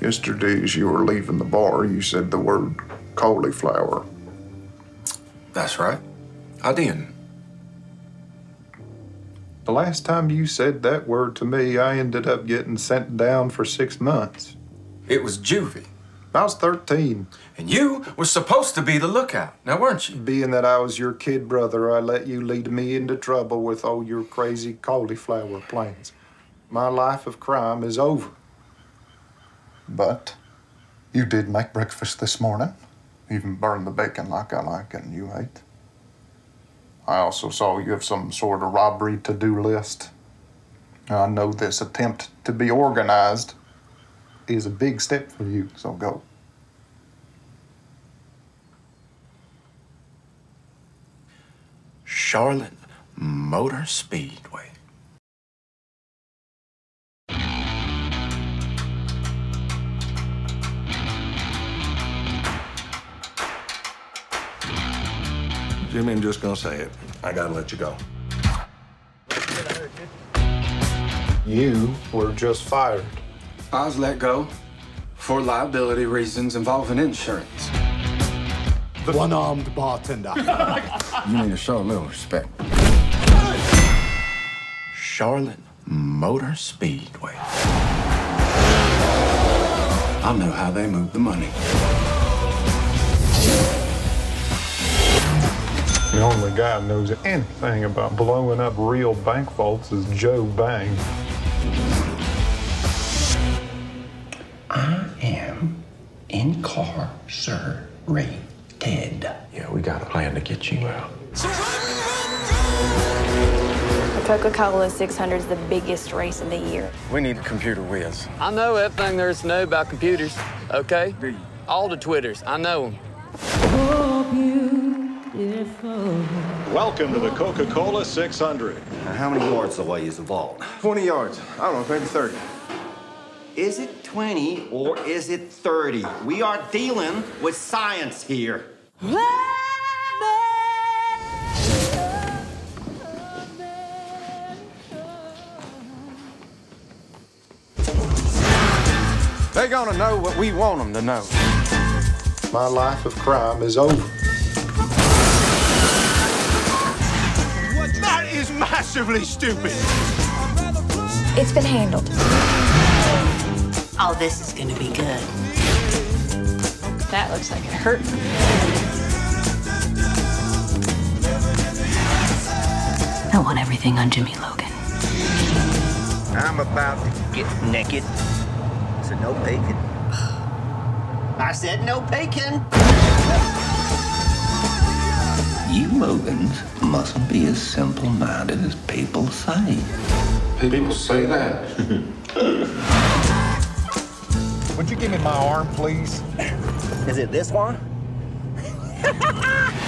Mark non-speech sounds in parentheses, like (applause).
Yesterday, as you were leaving the bar, you said the word cauliflower. That's right. I didn't. The last time you said that word to me, I ended up getting sent down for six months. It was juvie. I was 13. And you were supposed to be the lookout, now weren't you? Being that I was your kid brother, I let you lead me into trouble with all your crazy cauliflower plans. My life of crime is over. But you did make breakfast this morning. Even burned the bacon like I like and you ate. I also saw you have some sort of robbery to do list. I know this attempt to be organized is a big step for you, so go. Charlotte Motor Speedway. Jimmy, I'm just gonna say it. I gotta let you go. You were just fired. I was let go for liability reasons involving insurance. The one-armed bartender. (laughs) You need to show a little respect. Charlotte Motor Speedway. I know how they move the money. The only guy who knows anything about blowing up real bank vaults is Joe Bang. I am incarcerated. Yeah, we got a plan to get you out. The Coca-Cola 600 is the biggest race of the year. We need a computer whiz. I know everything there is to know about computers, okay? All the Twitters, I know them. Welcome to the Coca-Cola 600. How many yards away is the vault? 20 yards. I don't know, maybe 30. Is it 20 or is it 30? We are dealing with science here. They're gonna know what we want them to know. My life of crime is over. Massively stupid. It's been handled. Oh, this is gonna be good. That looks like it hurt. I want everything on Jimmy Logan. I'm about to get naked. So no bacon. (sighs) I said no bacon. You Logans mustn't be as simple-minded as people say. People say that. (laughs) Would you give me my arm, please? Is it this one? (laughs)